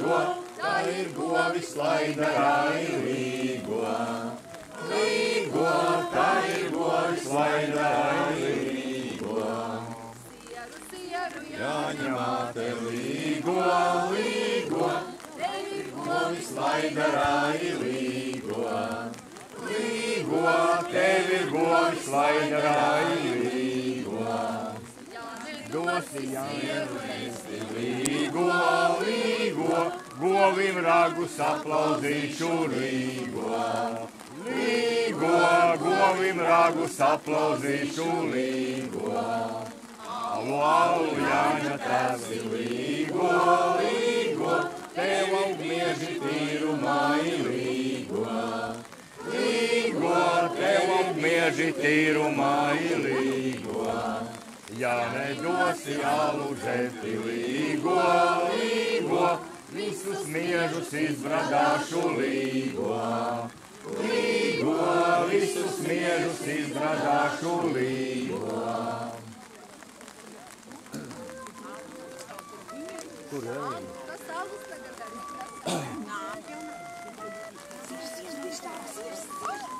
līgo, tā ir govis slaidarai līgo. Līgo, tā ir govis slaidarai līgo. Sieru, sieru, Jāņemā te līgo, līgo, tev ir govis slaidarai līgo. Līgo, tev ir govis slaidarai līgo. Dosi jāņemēsi līgo, līgo, govim ragus aplaudīšu līgo. Līgo, govim ragus aplaudīšu līgo. Alu, alu, Jāņa tēvs ir līgo, līgo, tev augmieži tīrumā ir līgo. Līgo, tev augmieži tīrumā ir līgo. Ja nedosi alu zeti līgo, līgo, visus miežus izbradāšu līgo. Līgo, visus miežus izbradāšu līgo. Kas alus tagad arī?